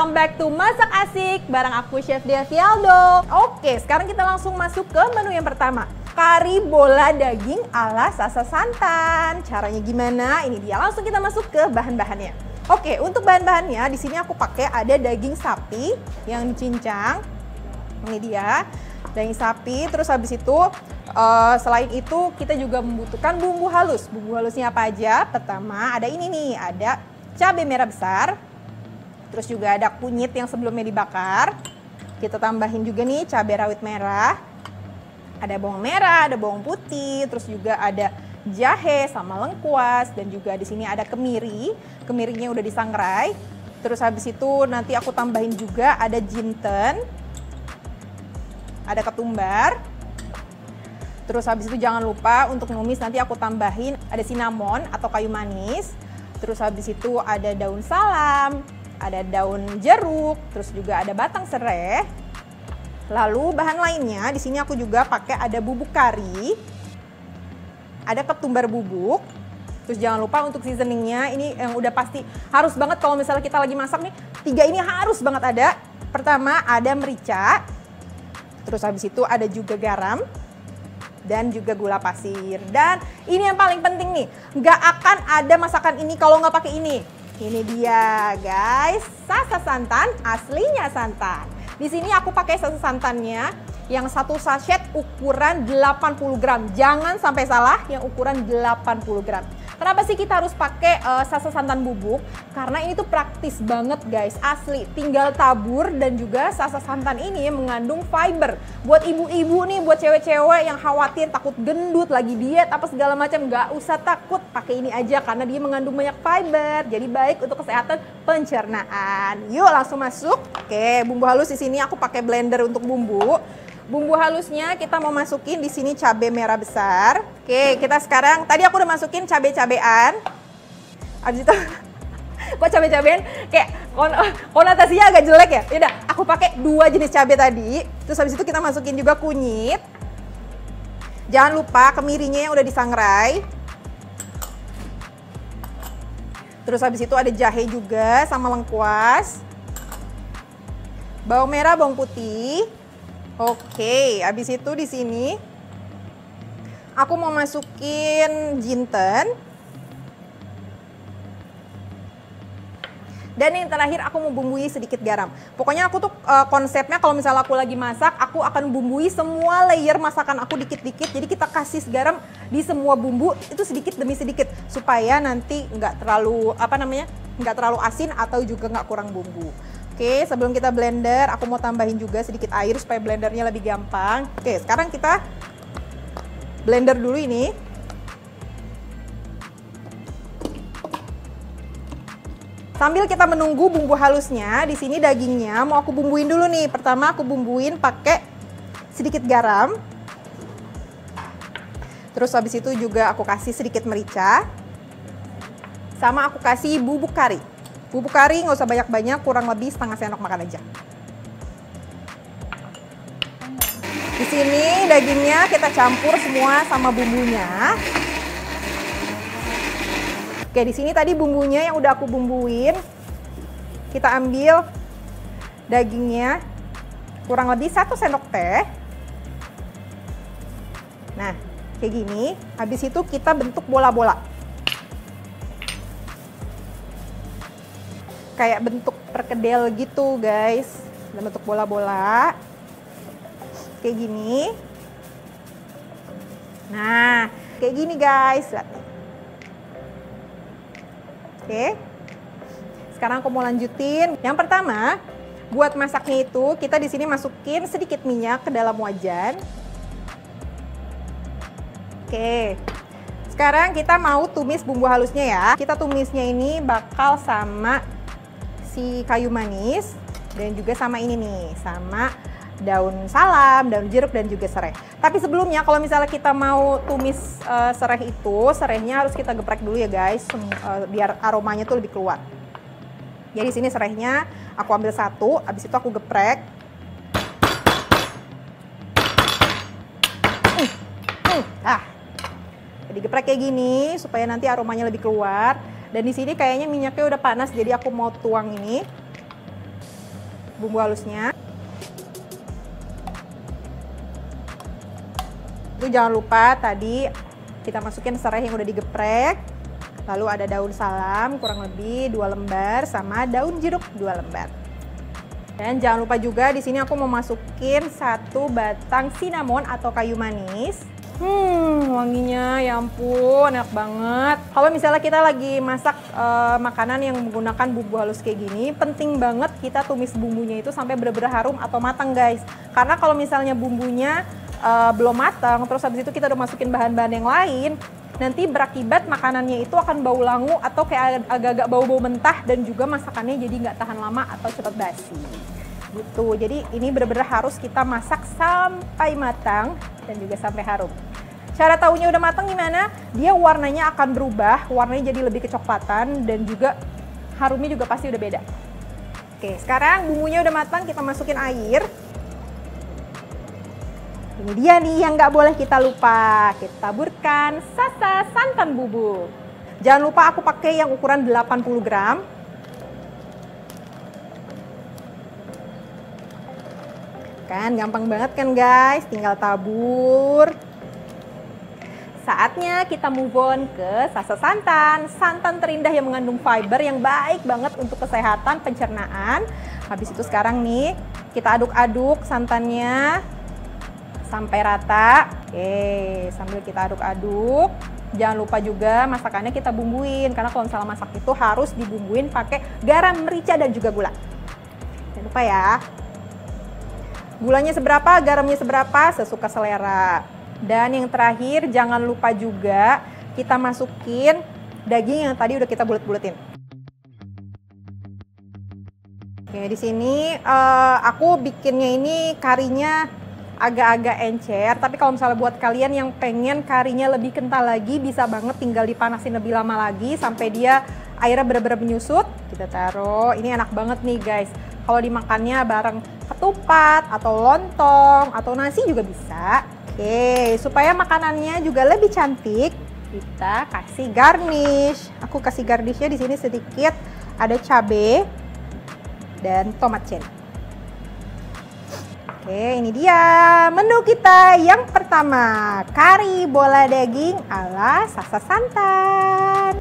welcome back to Masak Asik bareng aku Chef Devialdo. Oke, sekarang kita langsung masuk ke menu yang pertama. Kari bola daging ala sasa santan. Caranya gimana? Ini dia. Langsung kita masuk ke bahan-bahannya. Oke, untuk bahan-bahannya di sini aku pakai ada daging sapi yang dicincang. Ini dia daging sapi. Terus habis itu uh, selain itu kita juga membutuhkan bumbu halus. Bumbu halusnya apa aja? Pertama ada ini nih, ada cabai merah besar, terus juga ada kunyit yang sebelumnya dibakar. Kita tambahin juga nih cabai rawit merah, ada bawang merah, ada bawang putih, terus juga ada jahe sama lengkuas dan juga di sini ada kemiri. Kemirinya udah disangrai. Terus habis itu nanti aku tambahin juga ada jinten, ada ketumbar. Terus habis itu jangan lupa untuk numis nanti aku tambahin ada cinnamon atau kayu manis. Terus habis itu ada daun salam, ada daun jeruk, terus juga ada batang serai. Lalu bahan lainnya di sini aku juga pakai ada bubuk kari, ada ketumbar bubuk. Terus jangan lupa untuk seasoningnya ini yang udah pasti harus banget kalau misalnya kita lagi masak nih tiga ini harus banget ada. Pertama ada merica, terus habis itu ada juga garam, dan juga gula pasir. Dan ini yang paling penting nih, nggak akan ada masakan ini kalau nggak pakai ini. Ini dia guys, sasa santan aslinya santan. Di sini aku pakai sasa santannya yang satu sachet ukuran 80 gram. Jangan sampai salah, yang ukuran 80 gram. Kenapa sih kita harus pakai uh, sasa santan bubuk? Karena ini tuh praktis banget guys, asli. Tinggal tabur dan juga sasa santan ini mengandung fiber. Buat ibu-ibu nih, buat cewek-cewek yang khawatir takut gendut, lagi diet, apa segala macam, nggak usah takut. Pakai ini aja karena dia mengandung banyak fiber. Jadi baik untuk kesehatan pencernaan. Yuk langsung masuk. Oke, bumbu halus di sini aku pakai blender untuk bumbu. Bumbu halusnya kita mau masukin di sini cabai merah besar. Oke, kita sekarang tadi aku udah masukin cabai-cabean. Abis itu kok cabai-cabean kayak kon konotasinya agak jelek ya. Yaudah, aku pakai dua jenis cabai tadi. Terus habis itu kita masukin juga kunyit. Jangan lupa kemirinya yang udah disangrai. Terus habis itu ada jahe juga sama lengkuas. Bawang merah, bawang putih. Oke, habis itu di sini aku mau masukin jinten. Dan yang terakhir aku mau bumbui sedikit garam. Pokoknya aku tuh uh, konsepnya kalau misalnya aku lagi masak, aku akan bumbui semua layer masakan aku dikit-dikit. Jadi kita kasih garam di semua bumbu itu sedikit demi sedikit supaya nanti nggak terlalu apa namanya nggak terlalu asin atau juga nggak kurang bumbu. Oke, sebelum kita blender, aku mau tambahin juga sedikit air supaya blendernya lebih gampang. Oke, sekarang kita blender dulu ini. Sambil kita menunggu bumbu halusnya, di sini dagingnya mau aku bumbuin dulu nih. Pertama aku bumbuin pakai sedikit garam. Terus habis itu juga aku kasih sedikit merica. Sama aku kasih bubuk kari. Bubuk kari nggak usah banyak-banyak, kurang lebih setengah sendok makan aja. Di sini dagingnya kita campur semua sama bumbunya. Oke, di sini tadi bumbunya yang udah aku bumbuin. Kita ambil dagingnya kurang lebih satu sendok teh. Nah, kayak gini. Habis itu kita bentuk bola-bola. Kayak bentuk perkedel gitu guys. Dan bentuk bola-bola. Kayak gini. Nah kayak gini guys. Oke. Sekarang aku mau lanjutin. Yang pertama buat masaknya itu kita di sini masukin sedikit minyak ke dalam wajan. Oke. Sekarang kita mau tumis bumbu halusnya ya. Kita tumisnya ini bakal sama si kayu manis dan juga sama ini nih, sama daun salam, daun jeruk dan juga serai. Tapi sebelumnya kalau misalnya kita mau tumis uh, serai itu, serainya harus kita geprek dulu ya guys, uh, biar aromanya tuh lebih keluar. Jadi sini serainya aku ambil satu, habis itu aku geprek. Hmm, ah, jadi geprek kayak gini supaya nanti aromanya lebih keluar. Dan di sini kayaknya minyaknya udah panas, jadi aku mau tuang ini. bumbu halusnya. Itu jangan lupa tadi kita masukin serai yang udah digeprek. Lalu ada daun salam kurang lebih dua lembar sama daun jeruk dua lembar. Dan jangan lupa juga di sini aku mau masukin satu batang cinnamon atau kayu manis. Hmm, wanginya ya ampun, enak banget. Kalau misalnya kita lagi masak uh, makanan yang menggunakan bumbu halus kayak gini, penting banget kita tumis bumbunya itu sampai benar-benar harum atau matang guys. Karena kalau misalnya bumbunya uh, belum matang, terus habis itu kita udah masukin bahan-bahan yang lain, nanti berakibat makanannya itu akan bau langu atau kayak agak-agak bau-bau mentah dan juga masakannya jadi nggak tahan lama atau cepat basi gitu jadi ini benar-benar harus kita masak sampai matang dan juga sampai harum Cara tahunya udah matang gimana? Dia warnanya akan berubah, warnanya jadi lebih kecoklatan dan juga harumnya juga pasti udah beda. Oke, sekarang bumbunya udah matang, kita masukin air. Ini dia nih yang nggak boleh kita lupa. Kita taburkan sasa santan bubuk. Jangan lupa aku pakai yang ukuran 80 gram. Kan gampang banget kan guys, tinggal tabur. Saatnya kita move on ke sasa santan. Santan terindah yang mengandung fiber yang baik banget untuk kesehatan pencernaan. Habis itu sekarang nih kita aduk-aduk santannya sampai rata. Oke, sambil kita aduk-aduk. Jangan lupa juga masakannya kita bumbuin karena kalau misalnya masak itu harus dibumbuin pakai garam, merica dan juga gula. Jangan lupa ya. Gulanya seberapa, garamnya seberapa, sesuka selera. Dan yang terakhir jangan lupa juga kita masukin daging yang tadi udah kita bulet-buletin. Oke, di sini uh, aku bikinnya ini karinya agak-agak encer, tapi kalau misalnya buat kalian yang pengen karinya lebih kental lagi, bisa banget tinggal dipanasin lebih lama lagi sampai dia airnya benar-benar menyusut. Kita taruh, ini enak banget nih guys. Kalau dimakannya bareng ketupat atau lontong atau nasi juga bisa. Oke, supaya makanannya juga lebih cantik, kita kasih garnish. Aku kasih garnishnya di sini sedikit ada cabe dan tomat cherry. Oke, ini dia menu kita yang pertama, kari bola daging ala sasa santan.